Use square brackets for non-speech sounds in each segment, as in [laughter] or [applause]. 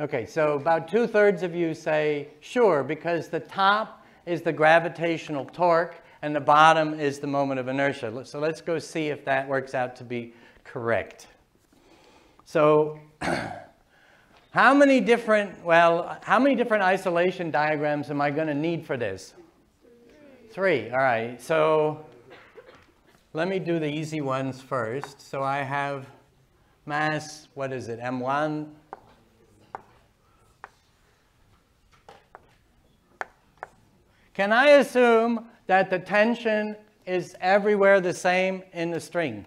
Okay, so about two-thirds of you say sure, because the top is the gravitational torque and the bottom is the moment of inertia. So let's go see if that works out to be correct. So [clears throat] how many different, well, how many different isolation diagrams am I going to need for this? Three, all right. So let me do the easy ones first. So I have mass, what is it, M1? Can I assume that the tension is everywhere the same in the string?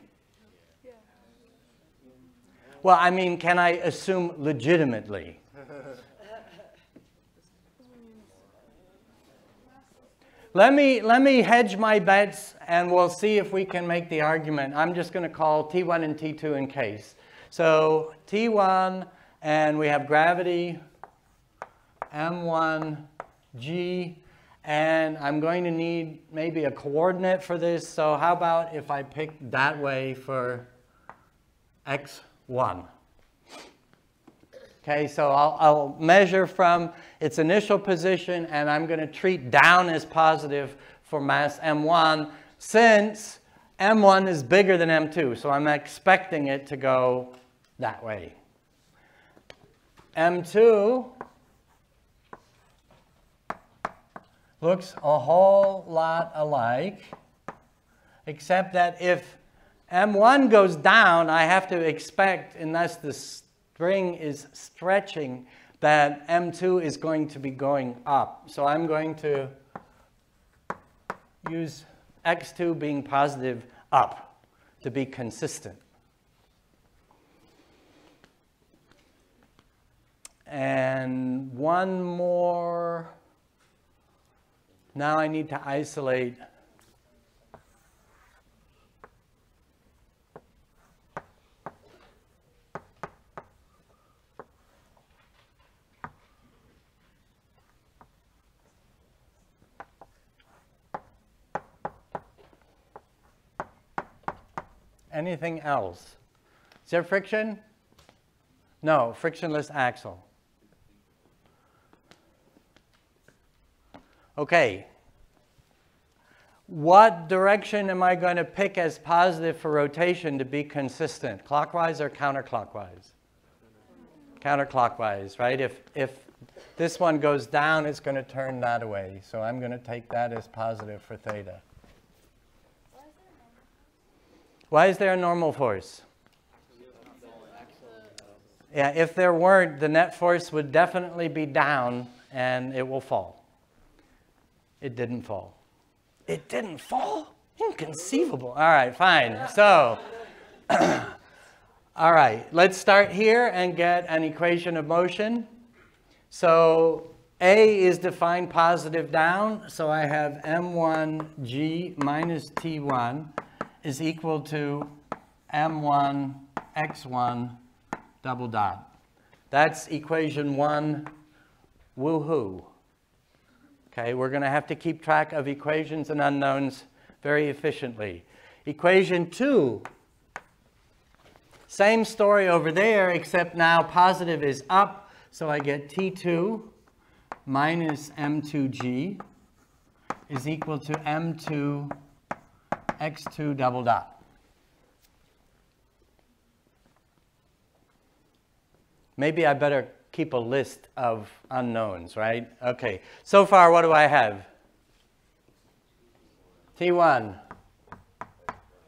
Well, I mean, can I assume legitimately? let me, let me hedge my bets and we'll see if we can make the argument. I'm just going to call T1 and T2 in case. So T1 and we have gravity M1 G and I'm going to need maybe a coordinate for this. So how about if I pick that way for x1? Okay, so I'll, I'll measure from its initial position and I'm going to treat down as positive for mass m1 since m1 is bigger than m2. So I'm expecting it to go that way. m2 looks a whole lot alike, except that if M1 goes down, I have to expect, unless the string is stretching, that M2 is going to be going up. So I'm going to use X2 being positive up to be consistent. And one more now I need to isolate Anything else? Is there friction? No, frictionless axle. Okay, what direction am I going to pick as positive for rotation to be consistent? Clockwise or counterclockwise? Counterclockwise, right? If, if this one goes down, it's going to turn that way. So I'm going to take that as positive for theta. Why is there a normal force? Yeah, if there weren't, the net force would definitely be down and it will fall. It didn't fall. It didn't fall? Inconceivable. All right, fine. So, [clears throat] all right, let's start here and get an equation of motion. So A is defined positive down, so I have m1g minus t1 is equal to m1 x1 double dot. That's equation one, woohoo. Okay, we're going to have to keep track of equations and unknowns very efficiently. Equation 2, same story over there, except now positive is up, so I get T2 minus M2G is equal to M2 X2 double dot. Maybe I better keep a list of unknowns, right? Okay, so far what do I have? T1,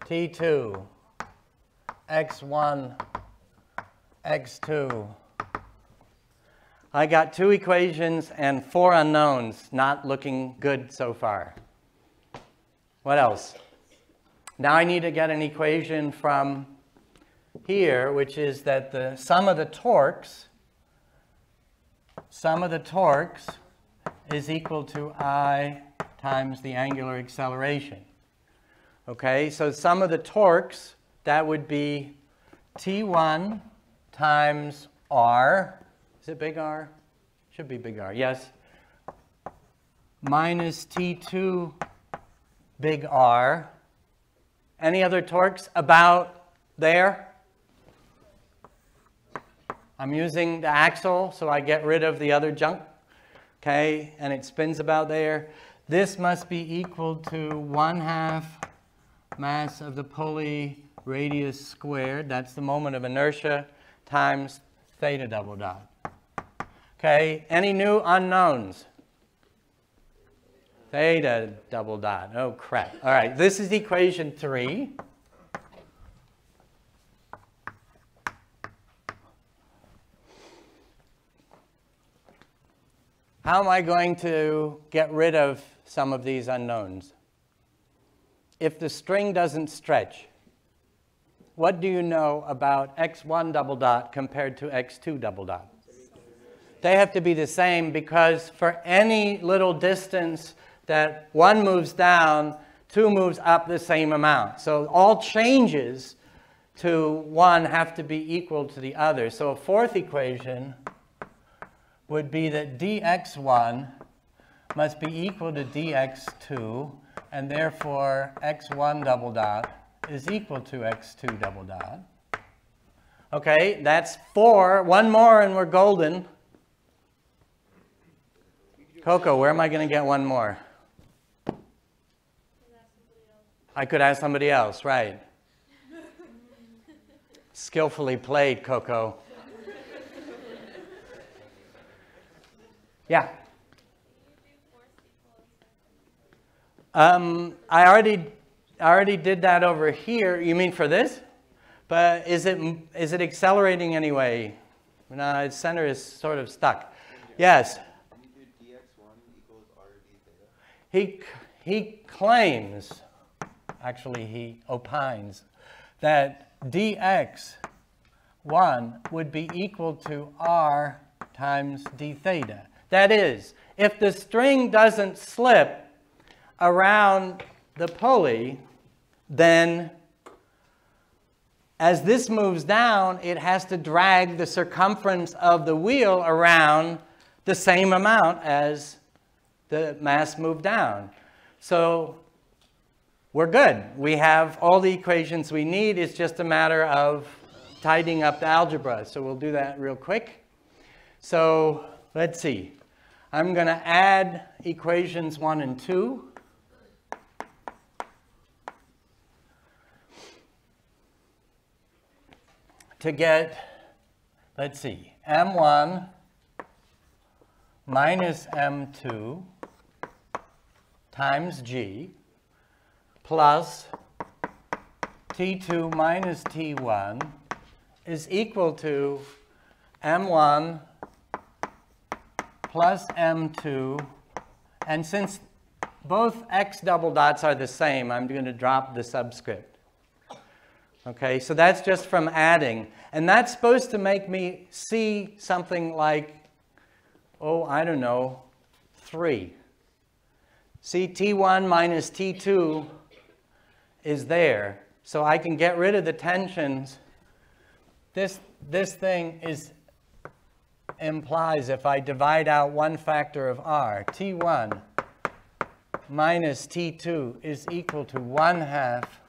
T2, X1, X2. I got two equations and four unknowns, not looking good so far. What else? Now I need to get an equation from here, which is that the sum of the torques sum of the torques is equal to I times the angular acceleration. Okay, so sum of the torques, that would be T1 times R. Is it big R? Should be big R, yes. Minus T2 big R. Any other torques about there? I'm using the axle, so I get rid of the other junk, okay, and it spins about there. This must be equal to 1 half mass of the pulley radius squared, that's the moment of inertia, times theta double dot. Okay, any new unknowns? Theta double dot, oh crap. All right, this is equation three. How am I going to get rid of some of these unknowns? If the string doesn't stretch, what do you know about x1 double dot compared to x2 double dot? They have to be the same because for any little distance that one moves down, two moves up the same amount. So all changes to one have to be equal to the other. So a fourth equation would be that dx1 must be equal to dx2, and therefore x1 double dot is equal to x2 double dot. Okay, that's four. One more and we're golden. Coco, where am I going to get one more? I could ask somebody else, right. [laughs] Skillfully played, Coco. Yeah. Um, I already, I already did that over here. You mean for this? But is it, is it accelerating anyway? No, its center is sort of stuck. Yes? He, he claims, actually he opines, that dx 1 would be equal to r times d theta. That is, if the string doesn't slip around the pulley, then as this moves down, it has to drag the circumference of the wheel around the same amount as the mass moved down. So we're good. We have all the equations we need. It's just a matter of tidying up the algebra. So we'll do that real quick. So let's see. I'm going to add equations 1 and 2. To get, let's see, m1 minus m2 times g plus t2 minus t1 is equal to m1 plus m2. And since both x double dots are the same, I'm going to drop the subscript. Okay, so that's just from adding. And that's supposed to make me see something like, oh, I don't know, 3. See, T1 minus T2 is there. So I can get rid of the tensions. This, this thing is implies if I divide out one factor of r, T1 minus T2 is equal to 1 half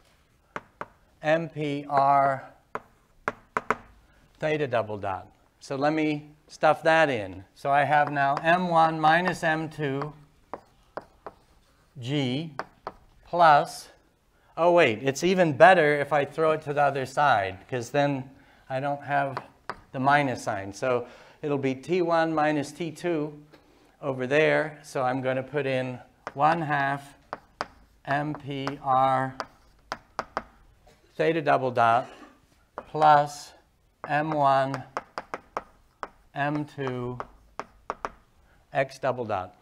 MPR theta double dot. So let me stuff that in. So I have now M1 minus M2 G plus, oh wait, it's even better if I throw it to the other side because then I don't have the minus sign. So it'll be T1 minus T2 over there. So I'm going to put in 1 half MPR theta double dot plus M1 M2 X double dot.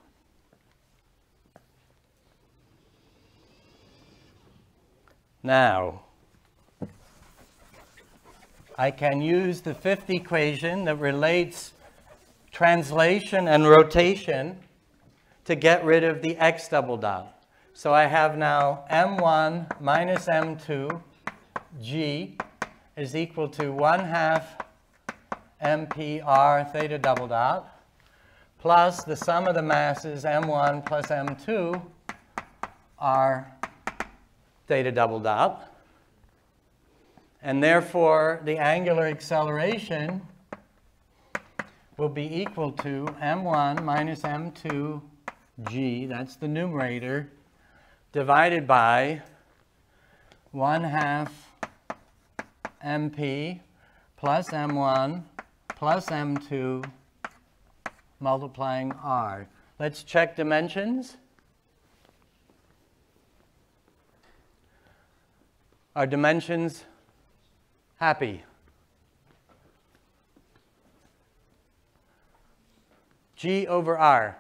Now, I can use the fifth equation that relates translation and rotation to get rid of the x double dot. So I have now m1 minus m2 g is equal to 1 half mpr theta double dot plus the sum of the masses m1 plus m2 r theta double dot. And therefore, the angular acceleration will be equal to m1 minus m2g, that's the numerator, divided by 1 half mp plus m1 plus m2 multiplying r. Let's check dimensions. Our dimensions happy? G over R,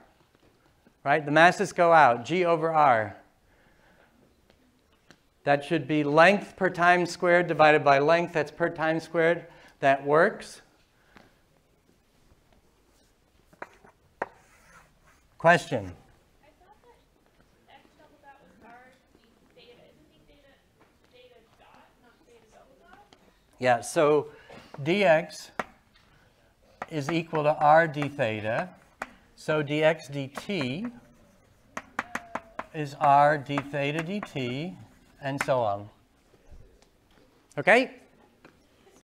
right? The masses go out, G over R. That should be length per time squared divided by length, that's per time squared. That works. Question? I thought that x double dot was r d theta. Isn't d theta theta dot, not theta double dot? Yeah, so dx is equal to r d theta. So dx dt is r d theta dt, and so on. Okay?